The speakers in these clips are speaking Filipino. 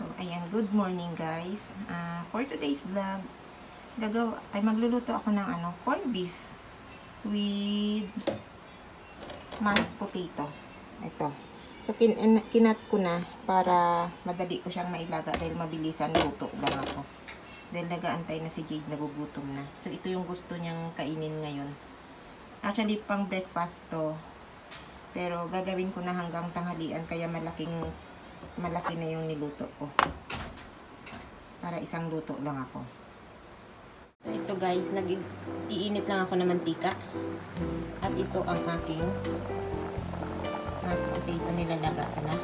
Ayan, good morning guys. Ah, for today's vlog, gagawa, ay magluluto ako ng ano, corned beef with mashed potato. Ito. So, kin in- kinat ko na para madali ko siyang mailaga dahil mabilisan luto lang ako. Dahil nagaantay na si Jade, nagugutom na. So, ito yung gusto niyang kainin ngayon. Actually, pang breakfast to. Pero gagawin ko na hanggang tanghalian kaya malaking malaki na yung niluto ko. Para isang luto lang ako. So ito guys, nag-iinit lang ako ng mantika. At ito ang aking mashed potato nilalaga ko na.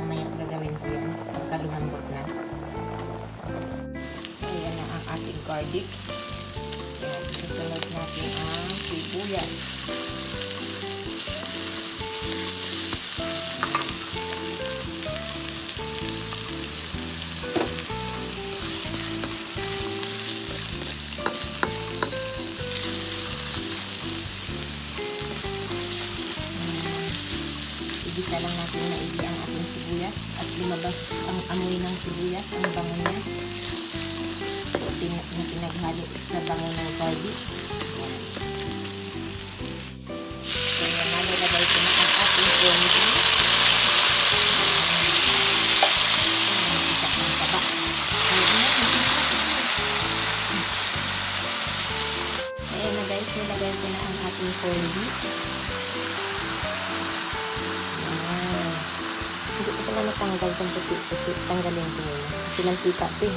Mamaya gagawin ko yan pagka lumambot na. Ayan na ang ating garlic. Ayan, susunod natin ang sibuyas. Igisa lang natin maigi ang ating sibuyas at lumabas ang amoy ng sibuyas, ang bango niya. Pin yung pinaghalo sa bango ng garlic. So, yan, nalagay ko na ang ating corned beef. Ayan, na guys, nilagay ko na ang ating corned beef. Pala natanggal kung puti-puti. Tanggalin ko. Kasi mantika ito eh.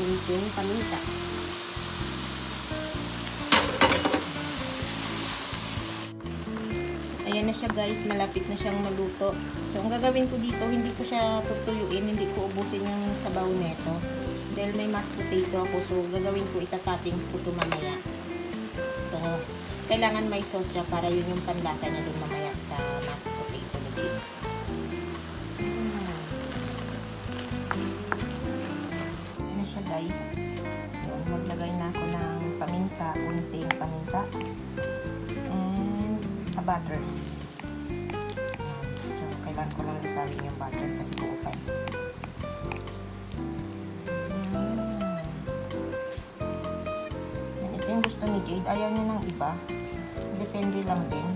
Kunting paminta. Ayan na siya guys, malapit na siyang maluto. So, ang gagawin ko dito, hindi ko siya tutuyuin, hindi ko ubusin yung sabaw neto. Dahil may mashed potato ako, so gagawin ko, itatoppings ko ito kailangan may sauce siya para yun yung panlasa niya dun mamaya sa mashed potato na dito. Ano siya guys? Yun, maglagay na ako ng paminta, unting paminta. And a butter. So, kailangan ko lang isawin yung butter kasi buo pa eh. Ito yung gusto ni Jade. Ayaw niya ng iba. Depende lang din.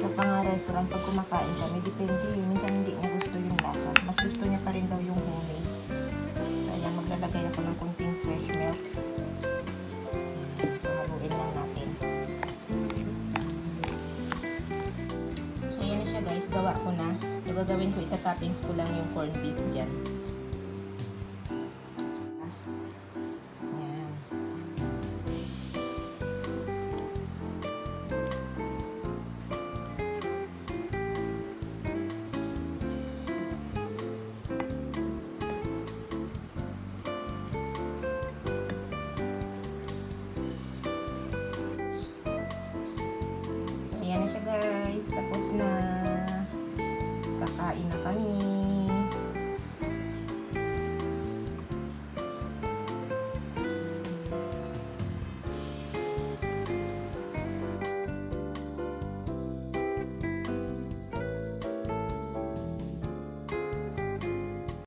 Sa mga restaurant, pag kumakain kami, depende. Minsan hindi niya gusto yung lasa. Mas gusto niya pa rin daw yung homemade. So, ayan, maglalagay ako ng kunting fresh milk. So, haluin lang natin. So, yan na siya guys. Gawa ko na. Yung gagawin ko, itatoppings ko lang yung corned beef dyan.